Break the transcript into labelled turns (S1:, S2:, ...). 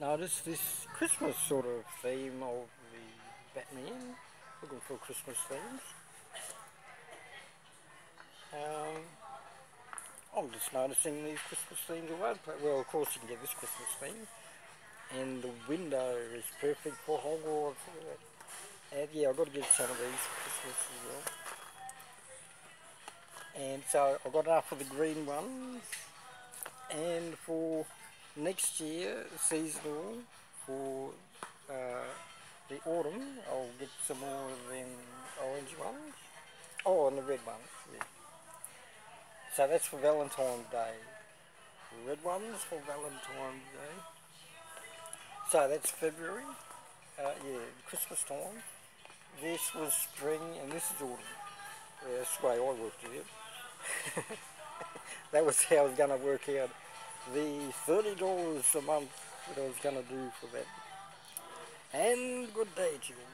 S1: Notice this Christmas sort of theme of the Batman, looking for Christmas themes. Um, I'm just noticing these Christmas themes away. Well, of course you can get this Christmas theme. And the window is perfect for Hogwarts. And yeah, I've got to get some of these Christmas as well. And so I've got enough of the green ones. And for next year, seasonal, for uh, the autumn, I'll get some more of them orange ones. Oh, and the red ones, yeah. So that's for Valentine's Day. Red ones for Valentine's Day. So that's February. Uh, yeah, Christmas time. This was spring and this is autumn. Yeah, that's the way I worked it that was how I was going to work out the $30 a month that I was going to do for that. And good day to you.